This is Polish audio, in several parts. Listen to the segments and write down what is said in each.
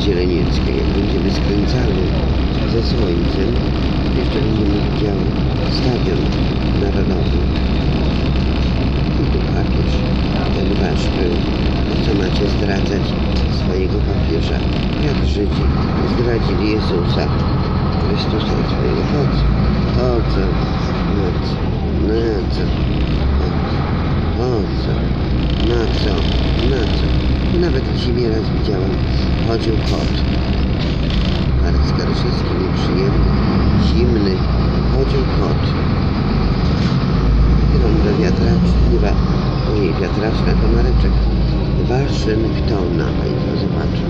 zielenieckie. Jak będziemy skręcały ze słońcem, jeszcze będziemy widziały stadion narodowy. I tu papież, ten wasz był. Po co macie zdradzać swojego papieża? Jak Żydzi zdradzili Jezusa Chrystusa swojego po co? Po co? Na co? Na co? Nawet dzisiaj raz widziałam, chodził kot. Marek Skaryszewski nieprzyjemny, zimny, chodził kot. Wygląda wiatraczna, ojej, wiatraczna to Mareczek. Waszyngtona, Państwo zobaczą.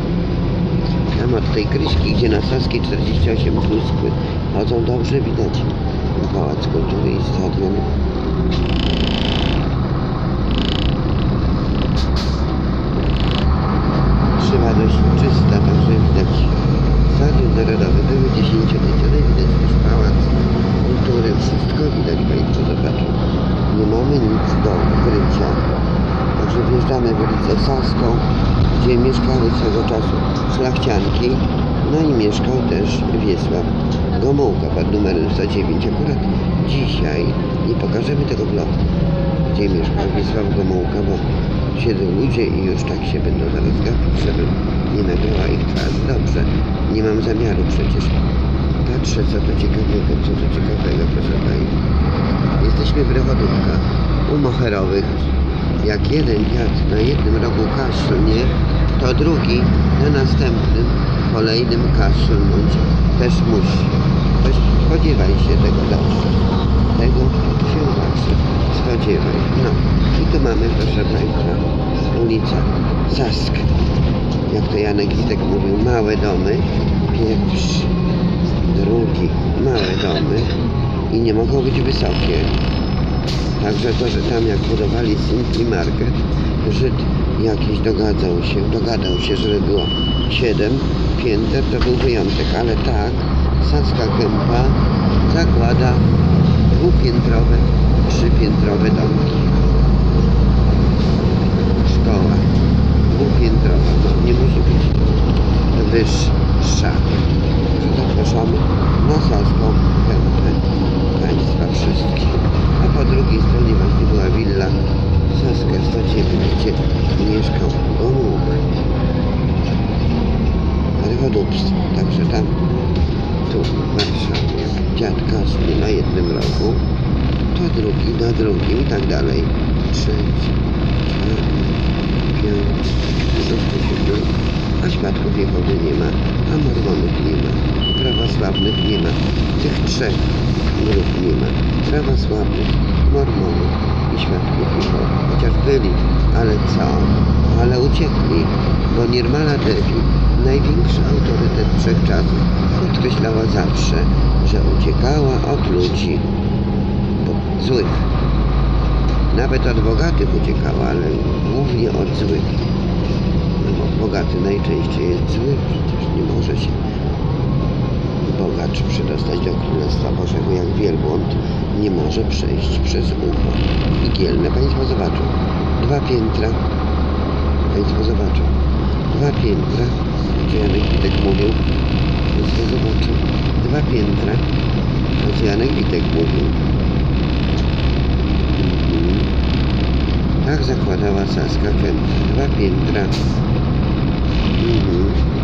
Tam od tej kryśki, gdzie na Saskiej 48 pluskły chodzą, dobrze widać Pałac Kultury i Stadion. Szyba dość czysta, także widać Stadion Narodowy były dziesięcioleciony, widać też Pałac Kultury, wszystko widać Państwo zobaczą. Nie mamy nic do ukrycia. Także wjeżdżamy w ulicę Saską, gdzie mieszkały swego czasu szlachcianki, no i mieszkał też Wiesław Gomułka pod numerem 109. Akurat dzisiaj nie pokażemy tego bloku, gdzie mieszkał Wiesław Gomułka, bo siedzą ludzie i już tak się będą zaraz gapić, żebym nie nagrała ich twarzy. Dobrze, nie mam zamiaru przecież. Patrzę, co to ciekawego, co to ciekawego, proszę Państwa. Jesteśmy w Rechodówkach, u Moherowych. Jak jeden wiatr na jednym rogu kaszlnie, to drugi na następnym, kolejnym kaszlnąć też musi. Też spodziewaj się tego dobrze. Tego się zawsze spodziewaj. No i tu mamy, proszę Państwa, ulica Sask. Jak to Janek Witek mówił, małe domy. Pierwszy, drugi, małe domy i nie mogą być wysokie. Także to, że tam jak budowali Simply Market, Żyd jakiś dogadzał się, dogadał się, żeby było 7 pięter, to był wyjątek, ale tak, Saska Kępa zakłada dwupiętrowe, trzypiętrowe domki. Szkoła dwupiętrowa, no nie musi być wyższa. Zapraszamy na Saską Kępę Państwa wszystkich. A po drugiej stronie właśnie była willa Saska 109, gdzie mieszkał Gomułk. Rychodóbstwo, także tam, tu w Warszawie, dziadka na jednym rogu, to drugi na drugim i tak dalej. Trzeci, czwarty, piąty, szósty, siódmy, a świadków Jehowy nie ma, a mormonów nie ma, prawosławnych nie ma. Tych trzech grup nie ma. Prawosławnych, mormonów i świadków Jehowy. Chociaż byli, ale co? Ale uciekli, bo Nirmala Devi, największy autorytet wszechczasów, podkreślała zawsze, że uciekała od ludzi bo- złych. Nawet od bogatych uciekała, ale głównie od złych. No bo bogaty najczęściej jest zły, przecież nie może się bogacz przedostać do Królestwa Bożego jak wielbłąd nie może przejść przez ucho igielne. Państwo zobaczą. Dwa piętra. Państwo zobaczą dwa piętra, czy Janek Witek mówił, jeszcze zobaczę, dwa piętra, to Janek Witek mówił. Mhm. Tak zakładała Saska Kent, dwa piętra. Mhm.